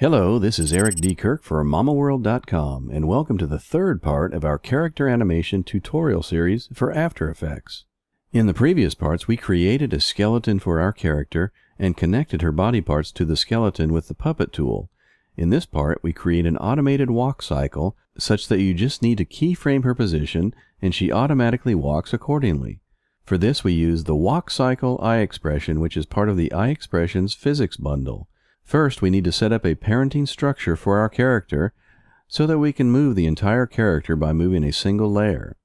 Hello, this is Eric D. Kirk for mamoworld.com, and welcome to the third part of our character animation tutorial series for After Effects. In the previous parts, we created a skeleton for our character and connected her body parts to the skeleton with the puppet tool. In this part, we create an automated walk cycle such that you just need to keyframe her position and she automatically walks accordingly. For this, we use the walk cycle iExpression, which is part of the iExpressions physics bundle. First, we need to set up a parenting structure for our character so that we can move the entire character by moving a single layer.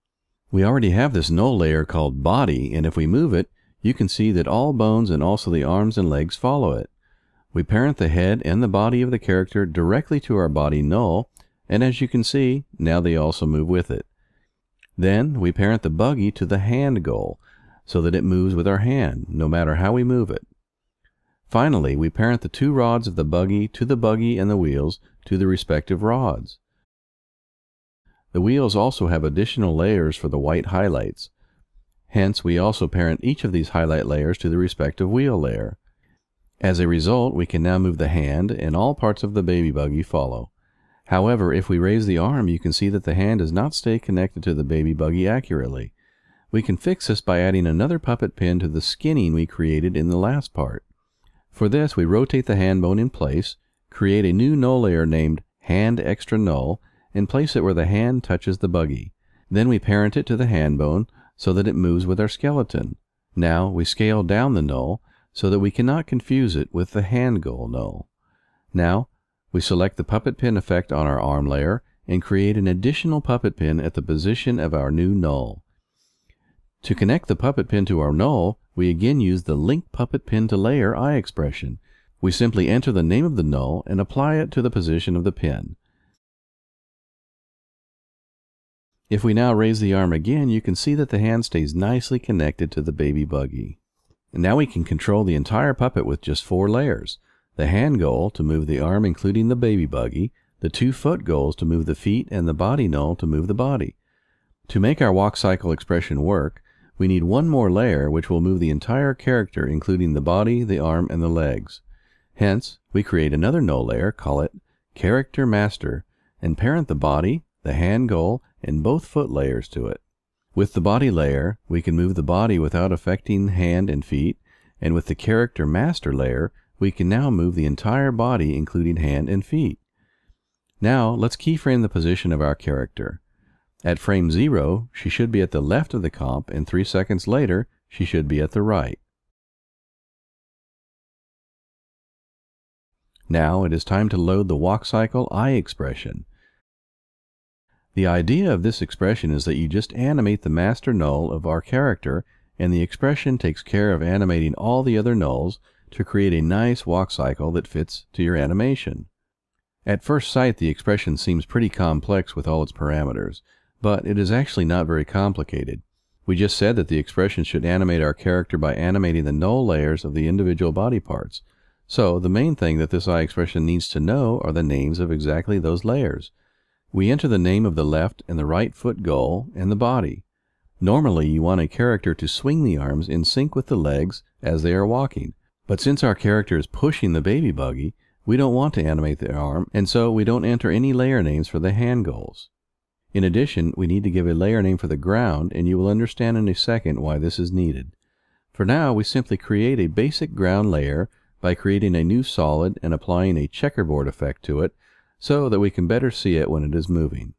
We already have this null layer called body, and if we move it, you can see that all bones and also the arms and legs follow it. We parent the head and the body of the character directly to our body null, and as you can see, now they also move with it. Then we parent the buggy to the hand goal so that it moves with our hand, no matter how we move it. Finally, we parent the two rods of the buggy to the buggy and the wheels to the respective rods. The wheels also have additional layers for the white highlights. Hence, we also parent each of these highlight layers to the respective wheel layer. As a result, we can now move the hand and all parts of the baby buggy follow. However, if we raise the arm, you can see that the hand does not stay connected to the baby buggy accurately. We can fix this by adding another puppet pin to the skinning we created in the last part. For this, we rotate the hand bone in place, create a new null layer named Hand Extra Null, and place it where the hand touches the buggy. Then we parent it to the hand bone so that it moves with our skeleton. Now we scale down the null so that we cannot confuse it with the hand goal null. Now we select the puppet pin effect on our arm layer and create an additional puppet pin at the position of our new null. To connect the puppet pin to our null, we again use the link puppet pin to layer iExpression. We simply enter the name of the null and apply it to the position of the pin. If we now raise the arm again, you can see that the hand stays nicely connected to the baby buggy. And now we can control the entire puppet with just four layers. The hand goal to move the arm including the baby buggy, the two foot goals to move the feet, and the body null to move the body. To make our walk cycle expression work, we need one more layer which will move the entire character including the body, the arm, and the legs. Hence, we create another null layer, call it Character Master, and parent the body, the hand goal, and both foot layers to it. With the body layer, we can move the body without affecting hand and feet, and with the Character Master layer, we can now move the entire body including hand and feet. Now, let's keyframe the position of our character. At frame 0, she should be at the left of the comp, and 3 seconds later, she should be at the right. Now it is time to load the walk cycle iExpression. The idea of this expression is that you just animate the master null of our character and the expression takes care of animating all the other nulls to create a nice walk cycle that fits to your animation. At first sight the expression seems pretty complex with all its parameters, but it is actually not very complicated. We just said that the expression should animate our character by animating the null layers of the individual body parts. So the main thing that this iExpression needs to know are the names of exactly those layers. We enter the name of the left and the right foot goal and the body. Normally you want a character to swing the arms in sync with the legs as they are walking. But since our character is pushing the baby buggy, we don't want to animate the arm, and so we don't enter any layer names for the hand goals. In addition, we need to give a layer name for the ground, and you will understand in a second why this is needed. For now, we simply create a basic ground layer by creating a new solid and applying a checkerboard effect to it so that we can better see it when it is moving.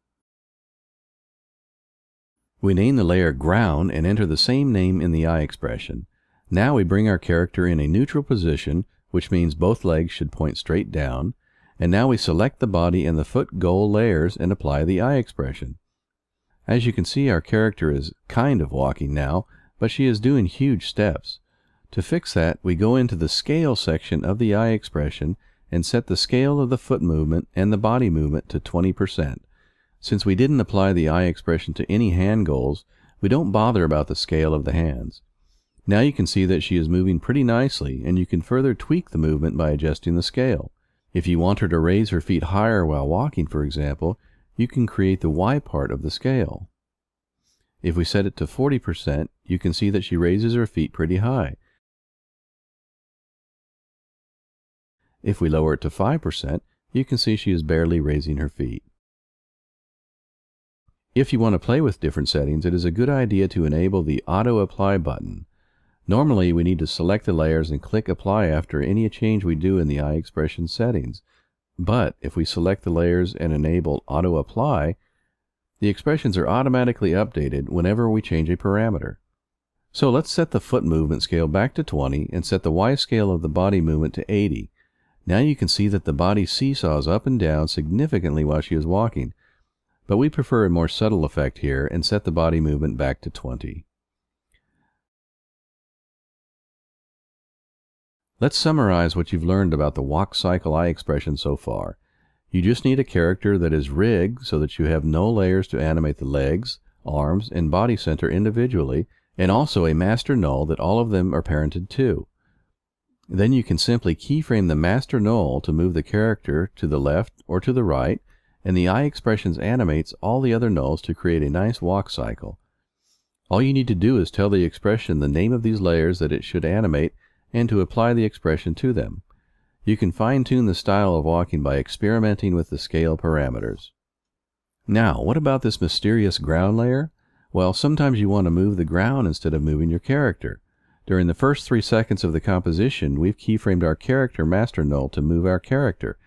We name the layer ground and enter the same name in the iExpression. Now we bring our character in a neutral position, which means both legs should point straight down, and now we select the body and the foot goal layers and apply the iExpression. As you can see our character is kind of walking now, but she is doing huge steps. To fix that, we go into the scale section of the iExpression and set the scale of the foot movement and the body movement to 20%. Since we didn't apply the iExpression to any hand goals, we don't bother about the scale of the hands. Now you can see that she is moving pretty nicely and you can further tweak the movement by adjusting the scale. If you want her to raise her feet higher while walking, for example, you can create the Y part of the scale. If we set it to 40%, you can see that she raises her feet pretty high. If we lower it to 5%, You can see she is barely raising her feet. If you want to play with different settings, it is a good idea to enable the Auto Apply button. Normally, we need to select the layers and click Apply after any change we do in the iExpression settings. But if we select the layers and enable Auto Apply, the expressions are automatically updated whenever we change a parameter. So let's set the foot movement scale back to 20 and set the Y scale of the body movement to 80. Now you can see that the body seesaws up and down significantly while she is walking, but we prefer a more subtle effect here and set the body movement back to 20. Let's summarize what you've learned about the walk cycle iExpression so far. You just need a character that is rigged so that you have no layers to animate the legs, arms, and body center individually, and also a master null that all of them are parented to. Then you can simply keyframe the master null to move the character to the left or to the right, and the iExpressions animates all the other nulls to create a nice walk cycle. All you need to do is tell the expression the name of these layers that it should animate and to apply the expression to them. You can fine-tune the style of walking by experimenting with the scale parameters. Now, what about this mysterious ground layer? Well, sometimes you want to move the ground instead of moving your character. During the first three seconds of the composition, we've keyframed our character master null to move our character,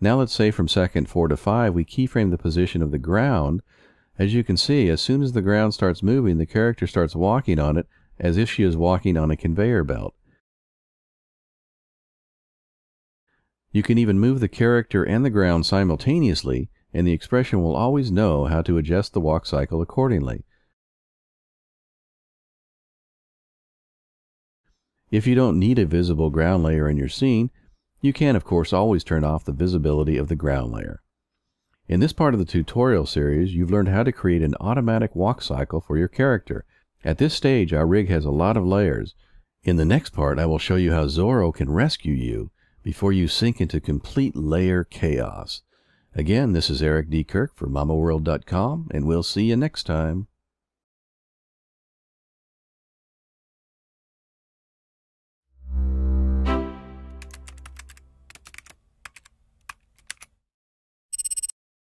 now let's say from second 4 to 5 we keyframe the position of the ground. As you can see, as soon as the ground starts moving, the character starts walking on it as if she is walking on a conveyor belt. You can even move the character and the ground simultaneously, and the expression will always know how to adjust the walk cycle accordingly. If you don't need a visible ground layer in your scene, you can, of course, always turn off the visibility of the ground layer. In this part of the tutorial series, you've learned how to create an automatic walk cycle for your character. At this stage, our rig has a lot of layers. In the next part, I will show you how Zorro can rescue you before you sink into complete layer chaos. Again, this is Eric D. Kirk for mamoworld.com, and we'll see you next time.